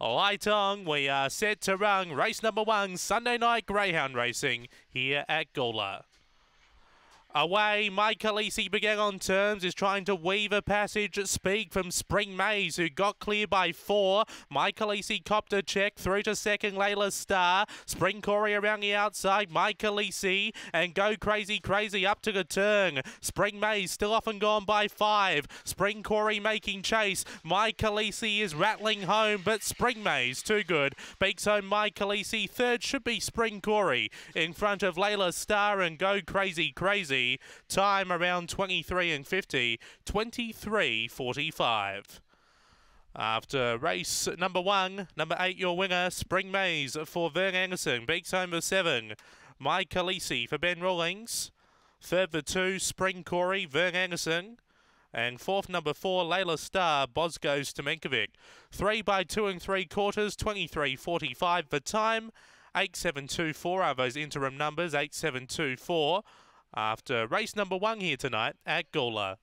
Light on, we are set to run race number one, Sunday night Greyhound racing here at Gawler. Away, Mike Alisi began on terms, is trying to weave a passage at speed from Spring Maze, who got clear by four. Mike Alisi copped a check through to second, Layla Star. Spring Corey around the outside, Mike Alisi, and Go Crazy Crazy up to the turn. Spring Maze still off and gone by five. Spring Corey making chase. Mike Alisi is rattling home, but Spring Maze too good. Beaks home Mike Alisi. Third should be Spring Corey in front of Layla Star and Go Crazy Crazy. Time around 23 and 50, 23.45. After race number one, number eight, your winner, Spring Maze for Vern Anderson. Beaks home for seven, Mike Khaleesi for Ben Rawlings. Third for two, Spring Corey, Vern Anderson. And fourth, number four, Layla Star, Bosgoes to Menkovic. Three by two and three quarters, 23.45 for time. 8724 are those interim numbers, 8724 after race number one here tonight at Gawler.